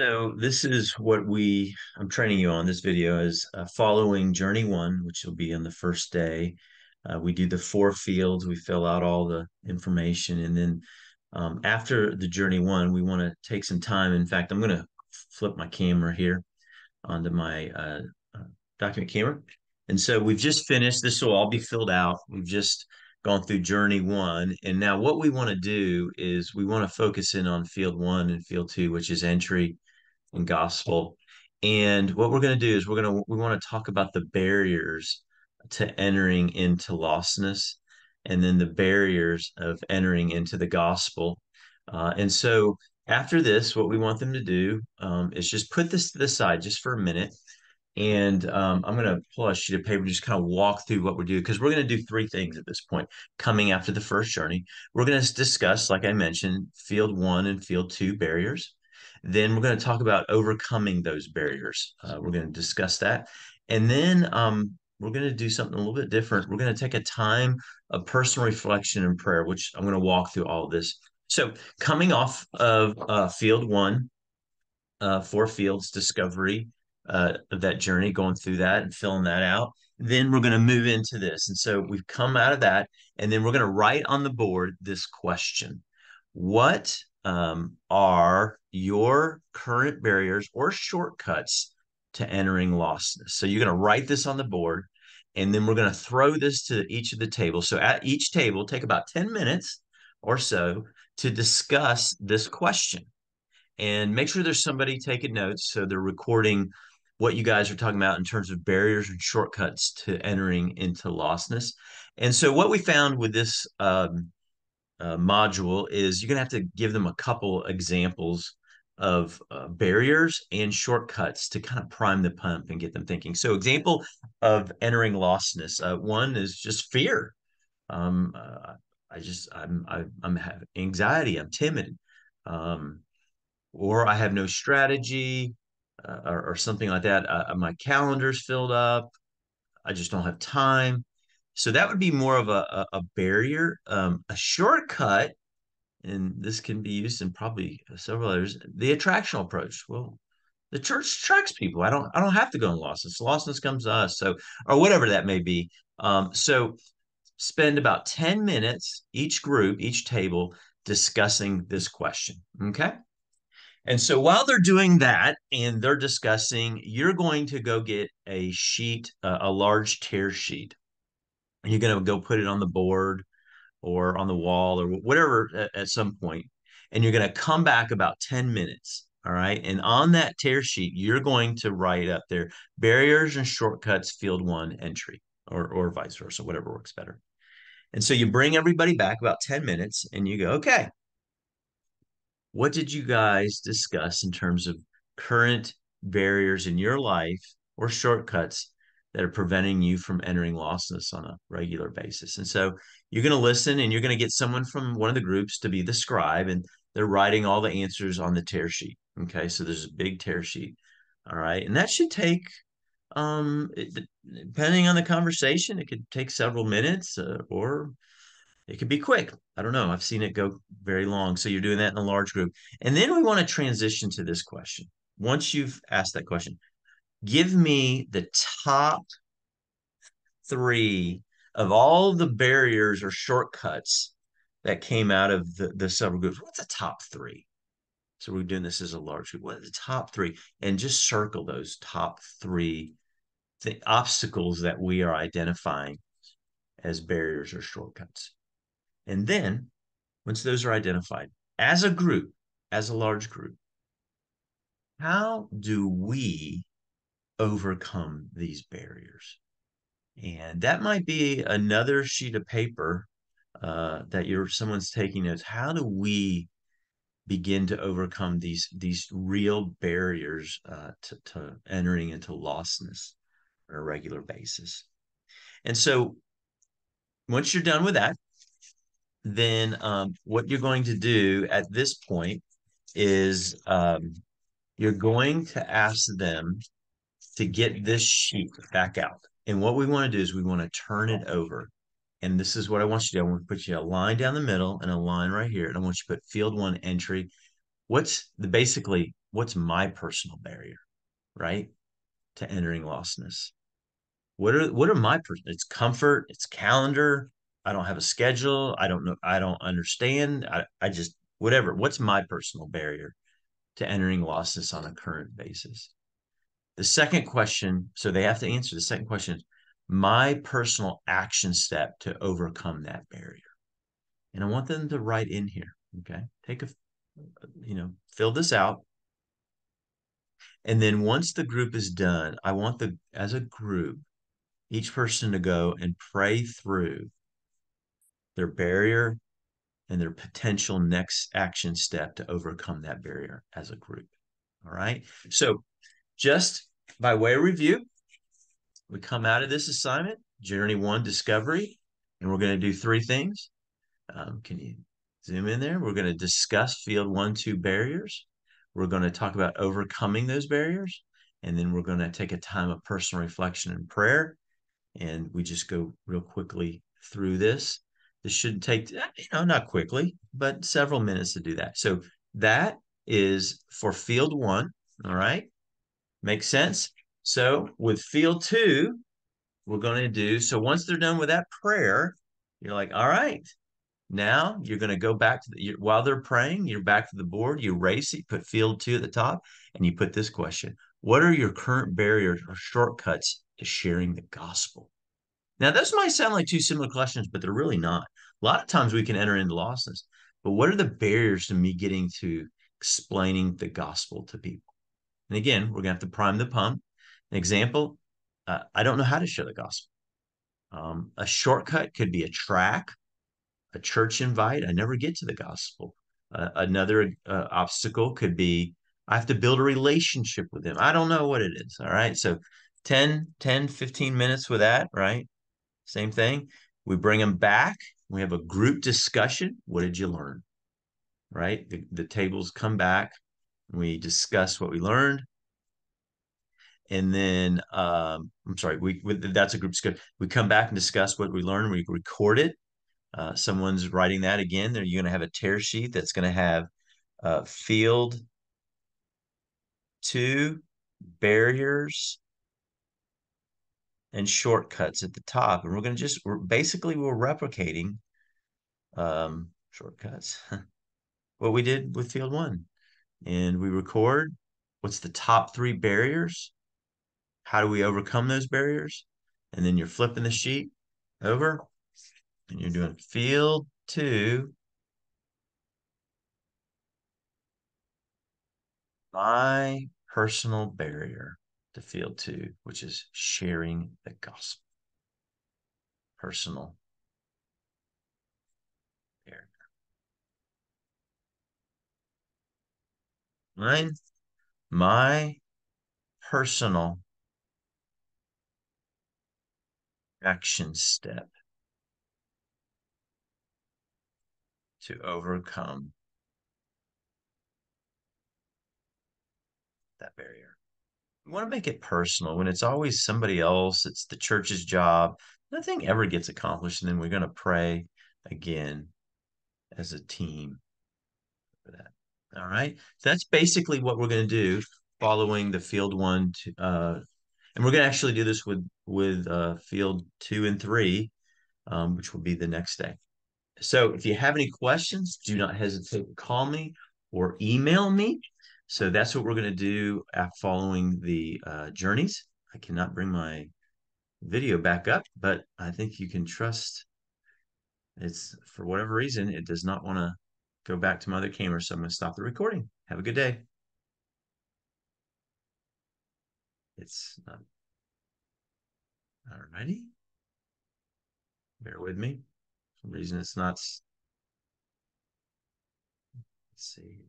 So this is what we, I'm training you on this video is uh, following journey one, which will be on the first day. Uh, we do the four fields, we fill out all the information. And then um, after the journey one, we want to take some time. In fact, I'm going to flip my camera here onto my uh, uh, document camera. And so we've just finished, this will all be filled out. We've just gone through journey one. And now what we want to do is we want to focus in on field one and field two, which is entry and gospel. And what we're going to do is we're going to we want to talk about the barriers to entering into lostness and then the barriers of entering into the gospel. Uh, and so after this, what we want them to do um, is just put this to the side just for a minute. And um, I'm going to pull a sheet of paper, just kind of walk through what we're doing because we're going to do three things at this point. Coming after the first journey, we're going to discuss, like I mentioned, field one and field two barriers. Then we're going to talk about overcoming those barriers. Uh, we're going to discuss that. And then um, we're going to do something a little bit different. We're going to take a time of personal reflection and prayer, which I'm going to walk through all of this. So, coming off of uh, field one, uh, four fields discovery uh, of that journey, going through that and filling that out. Then we're going to move into this. And so we've come out of that, and then we're going to write on the board this question What um, are your current barriers or shortcuts to entering lostness. So you're going to write this on the board, and then we're going to throw this to each of the tables. So at each table, take about 10 minutes or so to discuss this question. And make sure there's somebody taking notes so they're recording what you guys are talking about in terms of barriers and shortcuts to entering into lostness. And so what we found with this um, uh, module is you're going to have to give them a couple examples of uh, barriers and shortcuts to kind of prime the pump and get them thinking. So, example of entering lostness. Uh, one is just fear. Um, uh, I just I'm I, I'm have anxiety. I'm timid, um, or I have no strategy, uh, or, or, something like that. Uh, my calendar's filled up. I just don't have time. So that would be more of a, a, barrier. Um, a shortcut, and this can be used in probably several others, the attractional approach. Well, the church attracts people. I don't I don't have to go in lostness. Lostness comes to us. So or whatever that may be. Um, so spend about 10 minutes each group, each table discussing this question. Okay. And so while they're doing that and they're discussing, you're going to go get a sheet, uh, a large tear sheet you're going to go put it on the board or on the wall or whatever at, at some point, and you're going to come back about 10 minutes. All right. And on that tear sheet, you're going to write up there barriers and shortcuts, field one entry, or, or vice versa, whatever works better. And so you bring everybody back about 10 minutes and you go, okay, what did you guys discuss in terms of current barriers in your life or shortcuts that are preventing you from entering lostness on a regular basis. And so you're going to listen and you're going to get someone from one of the groups to be the scribe and they're writing all the answers on the tear sheet. Okay. So there's a big tear sheet. All right. And that should take, um, it, depending on the conversation, it could take several minutes uh, or it could be quick. I don't know. I've seen it go very long. So you're doing that in a large group. And then we want to transition to this question. Once you've asked that question, give me the top three of all the barriers or shortcuts that came out of the, the several groups. What's the top three? So we're doing this as a large group. What are the top three? And just circle those top three the obstacles that we are identifying as barriers or shortcuts. And then once those are identified as a group, as a large group, how do we overcome these barriers. And that might be another sheet of paper uh, that you're someone's taking notes. How do we begin to overcome these these real barriers uh, to, to entering into lostness on a regular basis? And so, once you're done with that, then um, what you're going to do at this point is um, you're going to ask them to get this sheet back out. And what we want to do is we want to turn it over. And this is what I want you to do. I want to put you a line down the middle and a line right here. And I want you to put field one entry. What's the basically what's my personal barrier, right? To entering lostness. What are what are my personal? It's comfort. It's calendar. I don't have a schedule. I don't know. I don't understand. I, I just whatever. What's my personal barrier to entering lostness on a current basis? The second question, so they have to answer the second question is my personal action step to overcome that barrier. And I want them to write in here. Okay. Take a, you know, fill this out. And then once the group is done, I want the, as a group, each person to go and pray through their barrier and their potential next action step to overcome that barrier as a group. All right. So, just by way of review, we come out of this assignment, Journey One Discovery, and we're going to do three things. Um, can you zoom in there? We're going to discuss field one, two barriers. We're going to talk about overcoming those barriers. And then we're going to take a time of personal reflection and prayer. And we just go real quickly through this. This shouldn't take, you know, not quickly, but several minutes to do that. So that is for field one. All right. Makes sense? So with field two, we're going to do, so once they're done with that prayer, you're like, all right, now you're going to go back to the, while they're praying, you're back to the board, you erase it, put field two at the top, and you put this question What are your current barriers or shortcuts to sharing the gospel? Now, those might sound like two similar questions, but they're really not. A lot of times we can enter into lostness, but what are the barriers to me getting to explaining the gospel to people? And again, we're going to have to prime the pump. An example uh, I don't know how to share the gospel. Um, a shortcut could be a track a church invite, I never get to the gospel. Uh, another uh, obstacle could be I have to build a relationship with them. I don't know what it is. All right. So 10, 10, 15 minutes with that, right? Same thing. We bring them back. We have a group discussion. What did you learn? Right. The, the tables come back. We discuss what we learned. And then, um, I'm sorry, we, we that's a group discussion. We come back and discuss what we learned. We record it uh, someone's writing that again, you're going to have a tear sheet that's going to have uh, field two barriers and shortcuts at the top. And we're going to just, we're, basically, we're replicating um, shortcuts, what we did with field one. And we record what's the top three barriers? How do we overcome those barriers? And then you're flipping the sheet over and you're doing field two. My personal barrier to field two, which is sharing the gospel. Personal barrier. Mine, my personal action step to overcome that barrier. We want to make it personal. When it's always somebody else, it's the church's job, nothing ever gets accomplished. And then we're going to pray again as a team. All right. So that's basically what we're going to do following the field one. To, uh, and we're going to actually do this with, with uh, field two and three, um, which will be the next day. So if you have any questions, do not hesitate to call me or email me. So that's what we're going to do following the uh, journeys. I cannot bring my video back up, but I think you can trust it's for whatever reason, it does not want to go back to my other camera. So I'm going to stop the recording. Have a good day. It's not. All righty. Bear with me some reason it's not. Let's see.